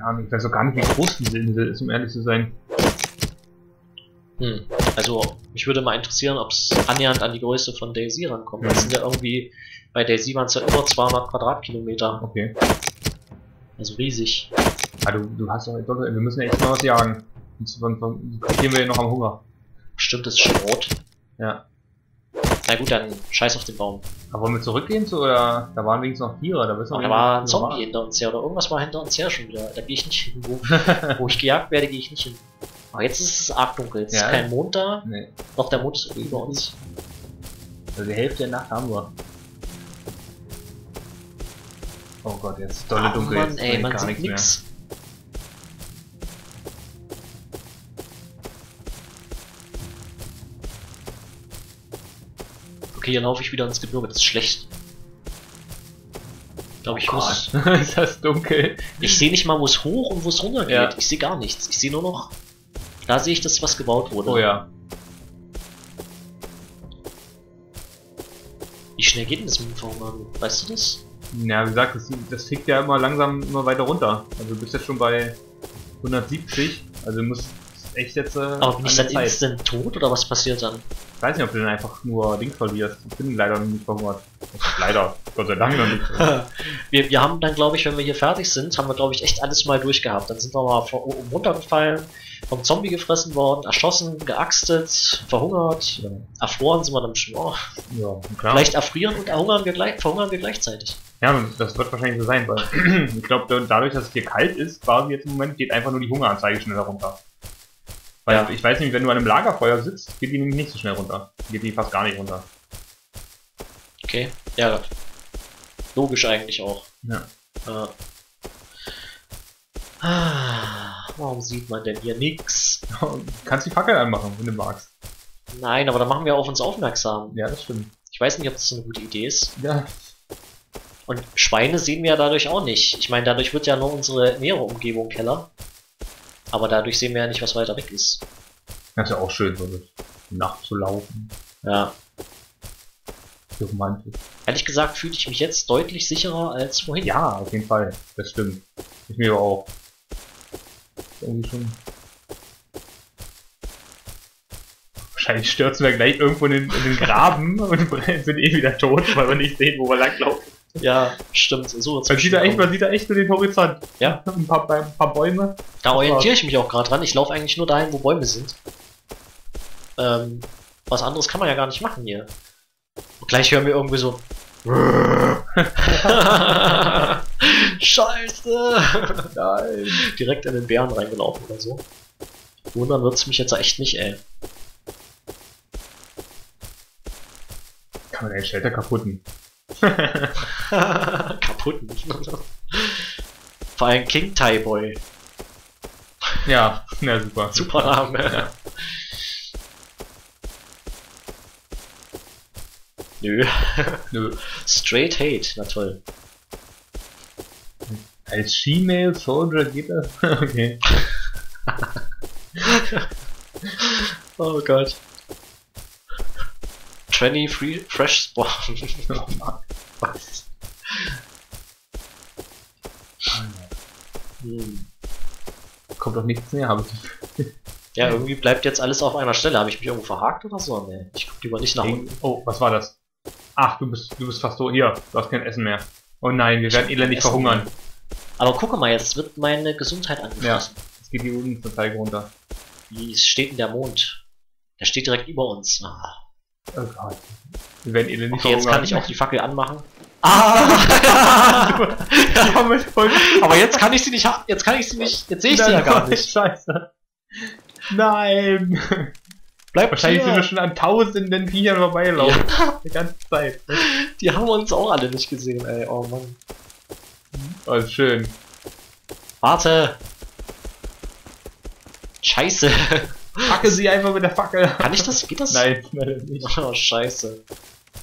Keine Ahnung, ich weiß auch gar nicht, wie groß diese Insel ist, um ehrlich zu sein. Hm. Also, mich würde mal interessieren, ob es annähernd an die Größe von Daisy rankommt. Das Mhm. sind ja irgendwie, bei Daisy waren es ja über 200 Quadratkilometer. Okay. Also riesig. Ah, du, du hast doch, wir müssen ja echt mal was jagen. Sonst kapieren wir ja noch am Hunger. Stimmt, das ist schon rot. Ja. Na gut, dann scheiß auf den Baum. Aber wollen wir zurückgehen zu, oder? Da waren wenigstens noch Tiere, da wissen wir Aber da nicht, war ein Zombie hinter uns her oder irgendwas war hinter uns her schon wieder. Da gehe ich nicht hin. Wo, wo ich gejagt werde, gehe ich nicht hin. Aber jetzt ist es arg dunkel. Jetzt Ja. ist kein Mond da. Nee, Doch, der Mond ist über uns. also die Hälfte der Nacht haben wir. Oh Gott, jetzt dolle Oh dunkel, Mann, jetzt ey, man gar sieht nichts Okay, hier laufe ich wieder ins Gebirge, das ist schlecht. Ich glaube, ich Oh muss. Ist das dunkel. Ich sehe nicht mal, wo es hoch und wo es runter geht. Ja. Ich sehe gar nichts. Ich sehe nur noch. Da sehe ich das, was gebaut wurde. Oh ja. Wie schnell geht denn das mit dem Verhungern? Weißt du das? Ja, wie gesagt, das, das tickt ja immer langsam immer weiter runter. Also du bist jetzt schon bei 170, also du musst echt jetzt äh, Aber bin ich der dann instant tot oder was passiert dann? Ich weiß nicht, ob du dann einfach nur Dings verlierst. Ich bin leider noch nicht verhungert. Leider, Gott sei Dank noch nicht. wir, wir haben dann, glaube ich, wenn wir hier fertig sind, haben wir, glaube ich, echt alles mal durchgehabt. Dann sind wir mal von oben runtergefallen, vom Zombie gefressen worden, erschossen, geaxtet, verhungert, Ja, erfroren sind wir dann schon. Oh, ja klar. Vielleicht erfrieren und erhungern wir, gleich, verhungern wir gleichzeitig. Ja, das wird wahrscheinlich so sein, weil ich glaube, dadurch, dass es hier kalt ist, quasi jetzt im Moment, geht einfach nur die Hungeranzeige schneller runter. Weil Ja. ich weiß nicht, wenn du an einem Lagerfeuer sitzt, geht die nämlich nicht so schnell runter. Geht die fast gar nicht runter. Okay, ja. Logisch eigentlich auch. Ja. Äh. Ah, warum sieht man denn hier nix? Du kannst die Fackel anmachen, wenn du magst. Nein, aber da machen wir auf uns aufmerksam. Ja, das stimmt. Ich weiß nicht, ob das eine gute Idee ist. Ja, Und Schweine sehen wir ja dadurch auch nicht. Ich meine, dadurch wird ja nur unsere nähere Umgebung heller. Aber dadurch sehen wir ja nicht, was weiter weg ist. das ist ja auch schön, so Nacht zu laufen. Ja. Romantisch. Ehrlich gesagt fühle ich mich jetzt deutlich sicherer als vorhin. Ja, auf jeden Fall. Das stimmt. Ich mir aber auch. Irgendwie schon. Wahrscheinlich stürzen wir gleich irgendwo in den, in den Graben und sind eh wieder tot, weil wir nicht sehen, wo wir langlaufen. Ja, stimmt. So Man sieht, da echt, man sieht da echt nur den Horizont. Ja. Ein paar, ein paar Bäume. Da orientiere ich mich auch gerade dran. Ich laufe eigentlich nur dahin, wo Bäume sind. Ähm, was anderes kann man ja gar nicht machen hier. Und gleich hören wir irgendwie so. Scheiße! Nein. Direkt in den Bären reingelaufen oder so. Wundern wird's mich jetzt echt nicht, ey. Kann man den Shelter kaputten. Kaputt. Vor allem King Thai Boy. Ja, na super. Super Name. Nö. Nö. Straight Hate, na toll. Als She-Mail Soldier geht das? okay. Oh Gott. Tranny Free Fresh Spawn. Was? Hm. Kommt doch nichts mehr, habe ich. Ja, irgendwie bleibt jetzt alles auf einer Stelle. Habe ich mich irgendwo verhakt oder so? Nee, ich guck lieber nicht nach unten. Oh, was war das? Ach, du bist, du bist fast so. Hier, du hast kein Essen mehr. Oh nein, wir werden elendig verhungern. Aber gucke mal, jetzt wird meine Gesundheit angefressen. Jetzt geht die Unanzeige runter. Wie steht denn der Mond? Der steht direkt über uns. Ah. Oh Gott. Wir werden elendig Okay, jetzt kann ich auch die Fackel anmachen. Ah! ja, mit voll Aber jetzt kann ich sie nicht ha- jetzt kann ich sie nicht, jetzt sehe ich sie ja gar nicht. Scheiße. Nein. Bleib Wahrscheinlich sind wir hier. schon an tausenden Viechern vorbeigelaufen. Ja, Die ganze Zeit. die haben uns auch alle nicht gesehen, ey. Oh Mann. Oh, schön. Warte. Scheiße. Hacke sie einfach mit der Fackel. Kann ich das? Geht das? Nein, leider nicht. Oh, scheiße.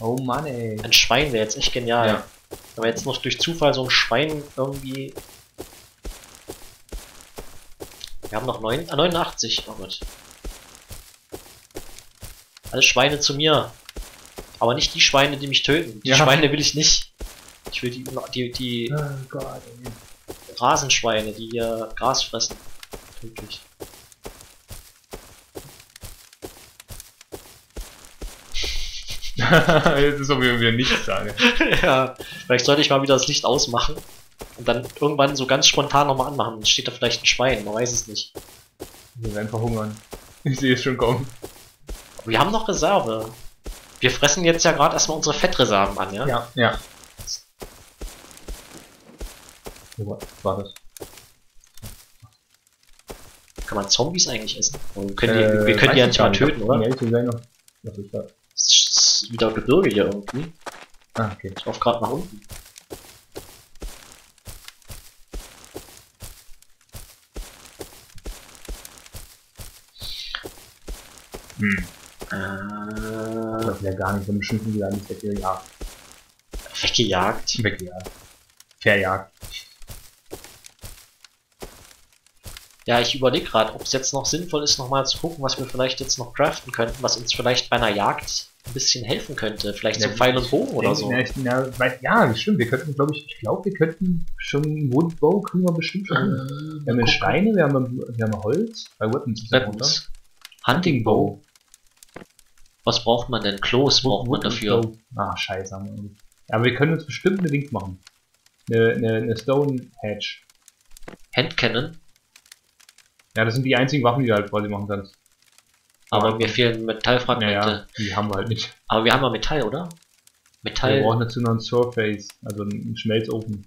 Oh Mann, ey. Ein Schwein wäre jetzt echt genial. Ja. Aber jetzt noch durch Zufall so ein Schwein irgendwie. Wir haben noch neun, äh, 89. Oh Gott. Alle Schweine zu mir. Aber nicht die Schweine, die mich töten. Die Ja. Schweine will ich nicht. Ich will die, die, die Oh Gott, ey. Rasenschweine, die hier Gras fressen. Tödlich. Jetzt ist aber wieder nichts sagen. ja, vielleicht sollte ich mal wieder das Licht ausmachen und dann irgendwann so ganz spontan nochmal anmachen. Dann steht da vielleicht ein Schwein, man weiß es nicht. Wir werden verhungern. Ich sehe es schon kommen. Wir haben noch Reserve. Wir fressen jetzt ja gerade erstmal unsere Fettreserven an, ja? Ja, ja. Wo war das? Kann man Zombies eigentlich essen? Wir können die, äh, wir können die ja nicht mal töten, oder? Ja, sein noch. Was ist das? Ist wieder Gebirge hier irgendwie. Ah, okay. Ich laufe gerade nach unten. Hm. Äh, Das wäre gar nicht so ein Schiffen wieder nicht weggejagt. weggejagt. Weggejagt. Verjagt. Ja, ich überlege gerade, ob es jetzt noch sinnvoll ist, nochmal zu gucken, was wir vielleicht jetzt noch craften könnten, was uns vielleicht bei einer Jagd ein bisschen helfen könnte. Vielleicht so Ja, Pfeil und Bogen oder so. Ja, ich, ja, stimmt. Wir könnten, glaube ich, ich glaube, wir könnten schon Woodbow kriegen wir bestimmt schon. hin. Wir haben ja Steine, wir haben, wir haben Holz. Bei Weapons ist. Weapons. Hunting Bow. Was braucht man denn? Klos braucht man Wood- dafür. Wood- Ah, scheiße. aber wir können uns bestimmt eine Dings machen. Eine, eine, eine Stone Hedge. Handcannon. Ja, das sind die einzigen Waffen, die du halt quasi machen kannst. Aber mir fehlen Metallfragmente. Naja, die haben wir halt nicht. Aber wir haben ja Metall, oder? Wir Metall. brauchen dazu noch einen Surface, also einen Schmelzofen.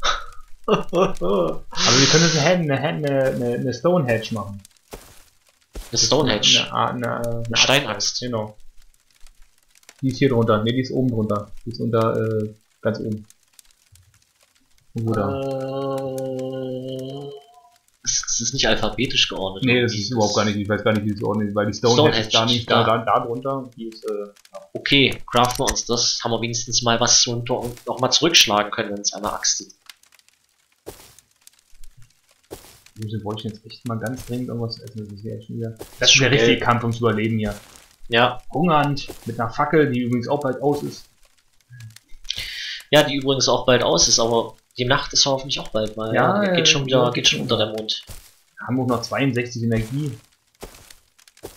Aber wir können uns eine, eine, eine, eine, eine Stone Hedge machen. Eine Stonehenge. Eine, eine, eine, Eine Steinaxt. Genau. Die ist hier drunter. Ne, die ist oben drunter. Die ist unter, äh, ganz oben. Irgendwo da. Es, ist nicht alphabetisch geordnet. Nee, das ist überhaupt gar nicht, ich weiß gar nicht, wie es ordnet ist, weil die Stone, Stonehenge Hedge ist da nicht, da, da. da, drunter und die ist, äh, Okay, craften wir uns das. Haben wir wenigstens mal was so noch mal zurückschlagen können, wenn es eine Axt ist. wir bräuchten jetzt echt mal ganz dringend irgendwas zu essen, das ist ja schon wieder, das ist schon der richtige. Kampf ums Überleben hier. Ja, Hungernd, mit einer Fackel, die übrigens auch bald aus ist. ja, die übrigens auch bald aus ist, aber die Nacht ist hoffentlich auch bald mal. Ja, geht ja, schon wieder, ja, geht schon unter der Mond. Haben auch noch 62 Energie.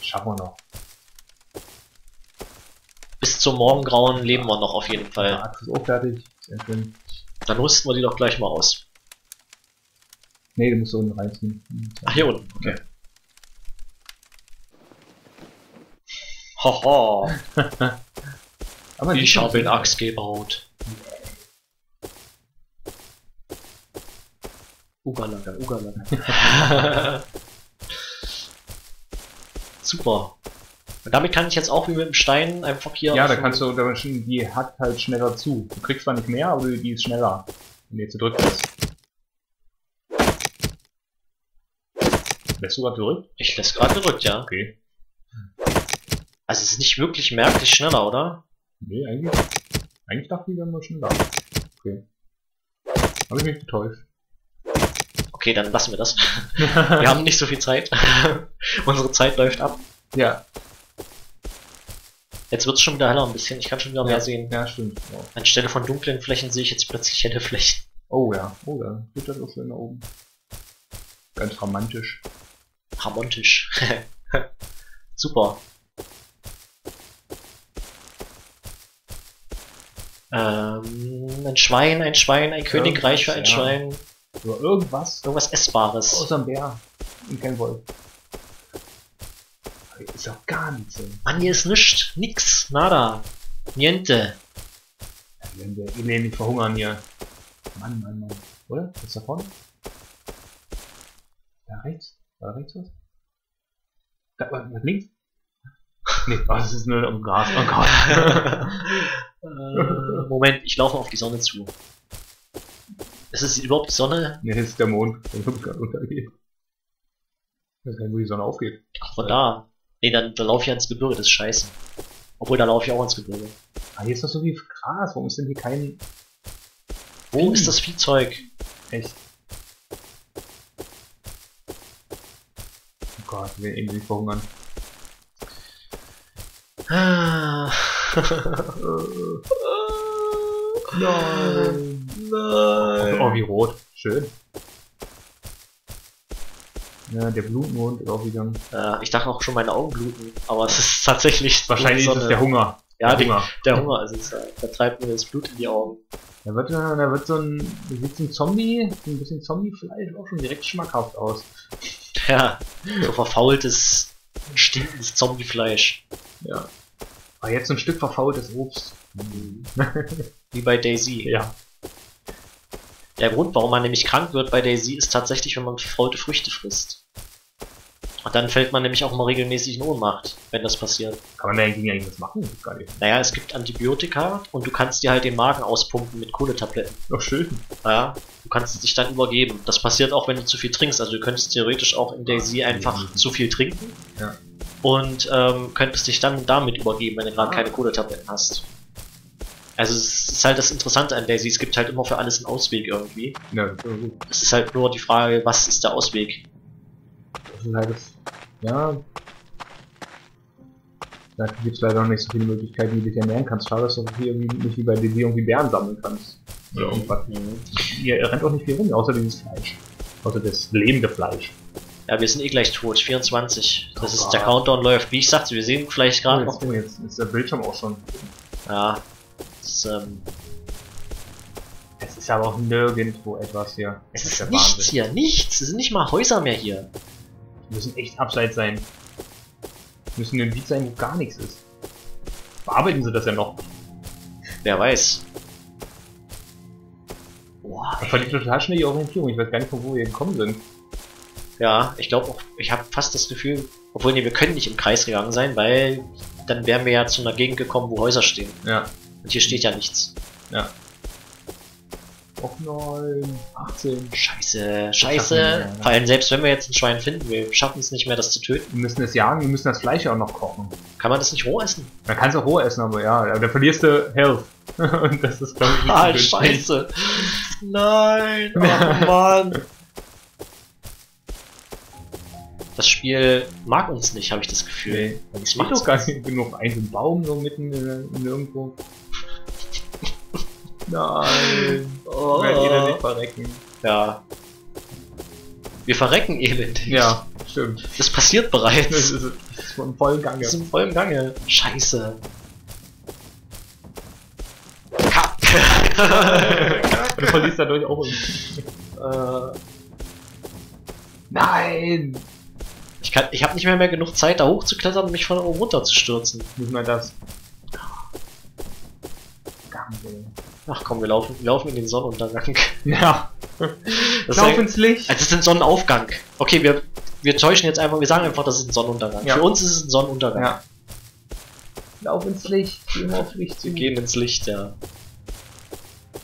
Schaffen wir noch. Bis zum Morgengrauen leben wir noch auf jeden Fall. Axt ist auch fertig. Sehr schön. Dann rüsten wir die doch gleich mal aus. Nee, du musst da unten reinziehen. Ach, hier unten, okay. Haha, Aber ich habe eine Axt gebaut. Ugalaga, Ugalaga. Super. Und damit kann ich jetzt auch wie mit dem Stein einfach hier. Ja, da kannst du, da die hackt halt schneller zu. Du kriegst zwar nicht mehr, aber die ist schneller. Wenn du jetzt gedrückt hast. Lässt du gerade gedrückt? Ich lässt gerade gedrückt, ja. Okay. Also es ist nicht wirklich merklich schneller, oder? Nee, eigentlich. Eigentlich dachte ich, wir wären schneller. Okay. Habe ich mich getäuscht. Okay, dann lassen wir das. Wir haben nicht so viel Zeit. Unsere Zeit läuft ab. Ja. Jetzt wird es schon wieder heller ein bisschen. Ich kann schon wieder mehr sehen. Ja, stimmt. Ja. Anstelle von dunklen Flächen sehe ich jetzt plötzlich helle Flächen. Oh ja. Oh ja. Geht das auch schön da oben. Ganz romantisch. Harmontisch. Super. Ähm, ein Schwein, ein Schwein, ein Königreich für ein ja. Schwein. Oder irgendwas Irgendwas Essbares. außer ein Bär. Und kein Wolf. Hier Ist auch gar nichts. Mann, hier ist nichts. Nix. Nada. Niente. Ja, Wenn wir elendig verhungern hier. Mann, Mann, Mann. Oder? Was da vorne? Da rechts? Da rechts was? Da, was, was links? Nee, das ist nur am Gras. Oh Gott. äh, Moment, ich laufe auf die Sonne zu. Ist es überhaupt die Sonne? das ist der Mond, der gerade untergeht. Ich weiß gar nicht, wo die Sonne aufgeht. Ach, von da. Nee, dann, dann laufe ich ja ins Gebirge, das ist scheiße. Obwohl, da laufe ich auch ins Gebirge. Ah, hier ist doch so viel Gras. Warum ist denn hier kein... Wo Vieh. ist das Viehzeug? Echt? Oh Gott, wir irgendwie verhungern. Ah. Nein. Nein. Oh, wie rot. Schön. Ja, der Blutmond ist auch wieder. Äh, ich dachte auch schon meine Augen bluten, aber es ist tatsächlich. Wahrscheinlich ist es der Hunger. Ja, der die, Hunger. der Hunger ist es. treibt mir das Blut in die Augen. Da wird, da da wird so ein, da sieht so ein Zombie, so ein bisschen Zombie-Fleisch auch schon direkt schmackhaft aus. Ja, so verfaultes, stinkendes Zombiefleisch. Ja. Aber jetzt so ein Stück verfaultes Obst. Wie bei Daisy. Ja. Der Grund, warum man nämlich krank wird bei Daisy, ist tatsächlich, wenn man verfaulte Früchte frisst. Und dann fällt man nämlich auch mal regelmäßig in Ohnmacht, wenn das passiert. Kann man dagegen irgendwas machen? Gar nicht. Naja, es gibt Antibiotika und du kannst dir halt den Magen auspumpen mit Kohletabletten. Doch schön. Ja, du kannst dich dann übergeben. Das passiert auch, wenn du zu viel trinkst. Also du könntest theoretisch auch in Daisy einfach zu viel trinken. Ja. Und ähm, könntest dich dann damit übergeben, wenn du gerade Ah. keine Kohletabletten hast. Also es ist halt das Interessante an Daisy, es gibt halt immer für alles einen Ausweg irgendwie. Ja, das ist gut. Es ist halt nur die Frage, was ist der Ausweg? Das ist halt das. Ja. Da gibt es leider noch nicht so viele Möglichkeiten, wie du dich ernähren kannst. Schade, dass du hier irgendwie nicht wie bei DD irgendwie Bären sammeln kannst. Oder irgendwas. Ihr rennt auch nicht viel rum, außer dieses Fleisch. Außer das lebende Fleisch. Ja, wir sind eh gleich tot, 24. Das Oh ist der Countdown läuft. Wie ich sagte, wir sehen vielleicht gerade Oh, noch. oh, jetzt ist der Bildschirm auch schon. Ja. Das, ähm, Es ist aber auch nirgendwo etwas hier. es ist der nichts Wahnsinn. hier, nichts. Es sind nicht mal Häuser mehr hier. Wir müssen echt abseits sein. Wir müssen in einem Gebiet sein, wo gar nichts ist. Bearbeiten sie das ja noch. Wer weiß. Boah, Man verliert total schnell die Orientierung. Ich weiß gar nicht, von wo wir gekommen sind. Ja, ich glaube auch, ich habe fast das Gefühl, obwohl nee, wir können nicht im Kreis gegangen sein, weil dann wären wir ja zu einer Gegend gekommen, wo Häuser stehen. Ja. Und hier steht ja nichts. Auch 9, 18. Scheiße, scheiße. ja. Vor allem selbst wenn wir jetzt ein Schwein finden, wir schaffen es nicht mehr, das zu töten. Wir müssen es jagen, wir müssen das Fleisch auch noch kochen. Kann man das nicht roh essen? Man kann es auch roh essen, aber ja, aber da verlierst du Health. Und das ist glaube ich nicht Ah, scheiße. Nein, oh Mann. Das Spiel mag uns nicht, habe ich das Gefühl. Nee, steht macht doch gar nicht genug. Ein so ein Baum so mitten in, in irgendwo. Nein. Oh. Werden jeder nicht verrecken. Ja. Wir verrecken elendig. Ja, stimmt. Das passiert Das bereits. ist, das ist von vollen Gange. Das ist im vollen Gange. Scheiße. Kack. Du verlierst dadurch auch irgendwie. äh, Nein! ich kann, ich habe nicht mehr, mehr genug Zeit, da hochzuklettern und mich von oben runter zu stürzen. Nicht mal das. Ey. Ach komm, wir laufen, wir laufen in den Sonnenuntergang. Ja. Lauf ins Licht. Also es ist ein Sonnenaufgang. Okay, wir, wir täuschen jetzt einfach, wir sagen einfach, das ist ein Sonnenuntergang. Ja. Für uns ist es ein Sonnenuntergang. Ja. Lauf ins Licht. Geh immer aufs Licht zu. Wir gehen ins Licht, ja.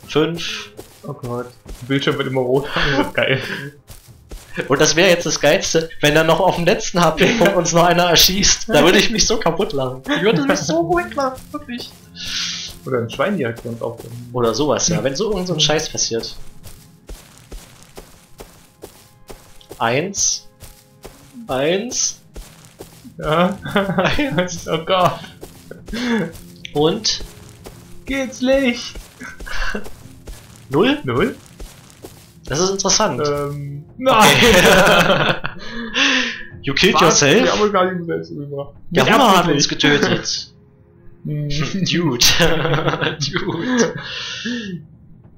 Fünf. Oh Gott. Der Bildschirm wird immer rot. Geil. Und das wäre jetzt das Geilste, wenn dann noch auf dem letzten HP-Punkt uns noch einer erschießt. Da würde ich mich so kaputt lachen. Ich würde mich so gut lachen, wirklich. Oder ein Schwein direkt uns aufnehmen. Oder sowas, ja. Wenn so irgend so ein Scheiß passiert. Eins. Eins. Ja. Eins. oh Gott. Und Geh ins Licht. null? Null? Das ist interessant. Ähm. Okay. you killed Was? yourself? Wir haben gar nicht selbst umgebracht. Der Hunger hat uns getötet. Hm. Dude. Dude.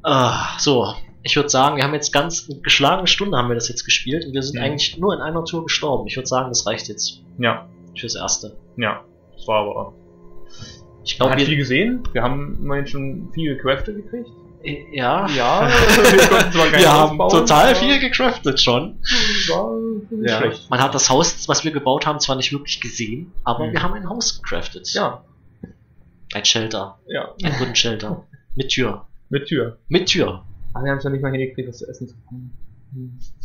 Ah, so, ich würde sagen, wir haben jetzt ganz eine geschlagene Stunde haben wir das jetzt gespielt und wir sind Mhm. eigentlich nur in einer Tour gestorben. Ich würde sagen, das reicht jetzt Ja, fürs Erste. ja. Das war aber. Ich glaube, hat viel wir, gesehen. Wir haben immerhin schon viel gecraftet gekriegt. äh, ja, Ja, wir wir haben bauen, total viel gecraftet schon. Ja. schlecht. Man hat das Haus, was wir gebaut haben, zwar nicht wirklich gesehen, aber Mhm. wir haben ein Haus gecraftet. Ja, Ein Shelter. ja. Ein guten Shelter. Mit Tür. Mit Tür. Mit Tür. Aber wir haben es ja nicht mal hingekriegt, was zu essen zu bekommen.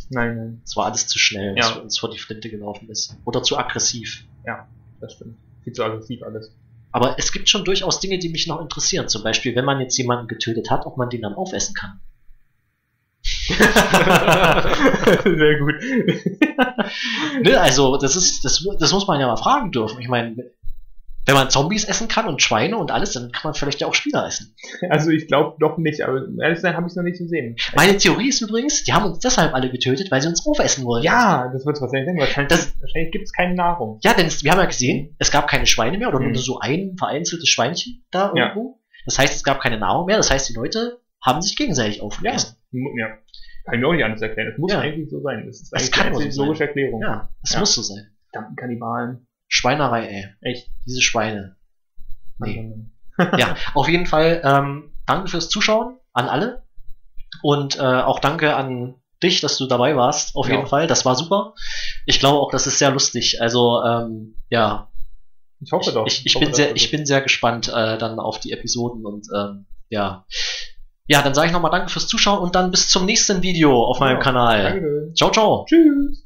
Nein, nein. Es war alles zu schnell, Ja. dass uns vor die Flinte gelaufen ist. Oder zu aggressiv. Das stimmt. Viel zu aggressiv alles. Aber es gibt schon durchaus Dinge, die mich noch interessieren. Zum Beispiel, wenn man jetzt jemanden getötet hat, ob man den dann aufessen kann. Sehr gut. Ne, also, das ist, das, das muss man ja mal fragen dürfen. Ich meine, Wenn man Zombies essen kann und Schweine und alles, dann kann man vielleicht ja auch Spieler essen. Also ich glaube doch nicht, aber ehrlich sein habe ich es noch nicht gesehen. Meine Theorie ist übrigens, die haben uns deshalb alle getötet, weil sie uns aufessen wollen. Ja, das wird es wahrscheinlich sein. Wahrscheinlich, Das- wahrscheinlich gibt es keine Nahrung. Ja, denn es- wir haben ja gesehen, es gab keine Schweine mehr oder Mhm. nur so ein vereinzeltes Schweinchen da Ja. irgendwo. Das heißt, es gab keine Nahrung mehr. Das heißt, die Leute haben sich gegenseitig Ja. aufgegessen. Mu- ja. Kann ich mir auch nicht anders erklären. Es muss Ja. eigentlich so sein. Das ist Das eigentlich die logische Erklärung. Ja, das Ja. muss so sein. Verdammten Kannibalen. Schweinerei, ey. Echt. Diese Schweine. Nee. Ja, auf jeden Fall ähm, danke fürs Zuschauen an alle. Und äh, auch danke an dich, dass du dabei warst. Auf Ja. jeden Fall. Das war super. Ich glaube auch, das ist sehr lustig. Also, ähm, ja, Ich hoffe ich, doch. ich, ich, hoffe, bin sehr, ich bin sehr gespannt äh, dann auf die Episoden und ähm, ja. Ja, dann sage ich nochmal danke fürs Zuschauen und dann bis zum nächsten Video auf meinem Ja, Kanal. Danke. Ciao, ciao. Tschüss.